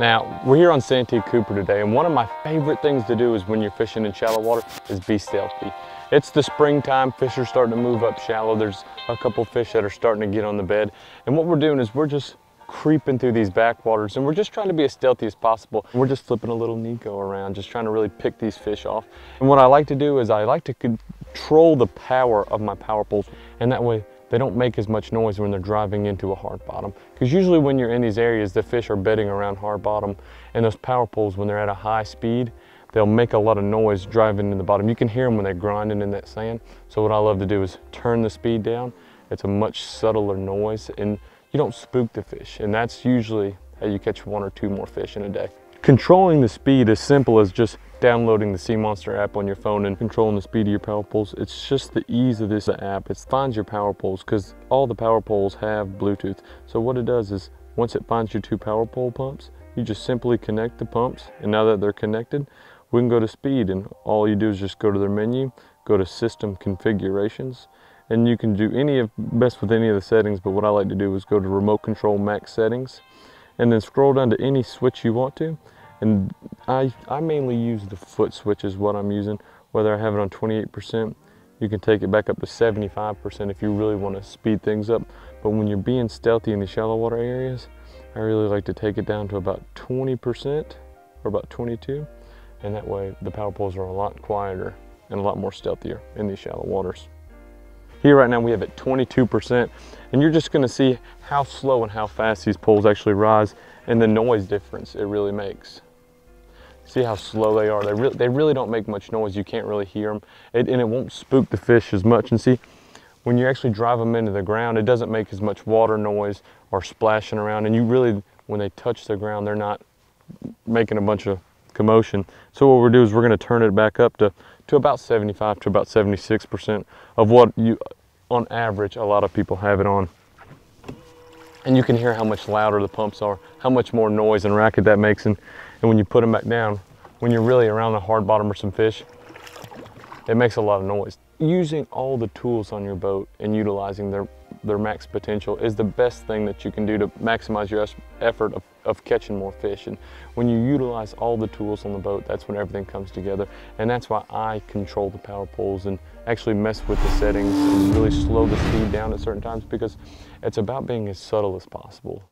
Now, we're here on Santee Cooper today, and one of my favorite things to do is when you're fishing in shallow water is be stealthy. It's the springtime, fish are starting to move up shallow. There's a couple fish that are starting to get on the bed. And what we're doing is we're just creeping through these backwaters and we're just trying to be as stealthy as possible. We're just flipping a little Neko around, just trying to really pick these fish off. And what I like to do is I like to control the power of my power poles and that way they don't make as much noise when they're driving into a hard bottom. Because usually when you're in these areas, the fish are bedding around hard bottom and those power poles, when they're at a high speed, they'll make a lot of noise driving in the bottom. You can hear them when they're grinding in that sand. So what I love to do is turn the speed down. It's a much subtler noise and you don't spook the fish. And that's usually how you catch one or two more fish in a day. Controlling the speed is simple as just downloading the C-Monster app on your phone and controlling the speed of your power poles. It's just the ease of this app. It finds your power poles because all the power poles have Bluetooth. So what it does is once it finds your two power pole pumps, you just simply connect the pumps. And now that they're connected, we can go to speed and all you do is just go to their menu, go to system configurations, and you can do any of, best with any of the settings, but what I like to do is go to remote control max settings, and then scroll down to any switch you want to, and I, I mainly use the foot switch is what I'm using, whether I have it on 28%, you can take it back up to 75% if you really want to speed things up. But when you're being stealthy in the shallow water areas, I really like to take it down to about 20% or about 22. And that way the power poles are a lot quieter and a lot more stealthier in these shallow waters. Here right now we have it 22% and you're just gonna see how slow and how fast these poles actually rise and the noise difference it really makes. See how slow they are. They, re they really don't make much noise. You can't really hear them. It, and it won't spook the fish as much. And see, when you actually drive them into the ground, it doesn't make as much water noise or splashing around. And you really, when they touch the ground, they're not making a bunch of commotion. So what we're doing is we're gonna turn it back up to, to about 75 to about 76% of what you, on average, a lot of people have it on. And you can hear how much louder the pumps are, how much more noise and racket that makes. And and when you put them back down, when you're really around the hard bottom or some fish, it makes a lot of noise. Using all the tools on your boat and utilizing their, their max potential is the best thing that you can do to maximize your effort of, of catching more fish. And when you utilize all the tools on the boat, that's when everything comes together. And that's why I control the power poles and actually mess with the settings and really slow the speed down at certain times because it's about being as subtle as possible.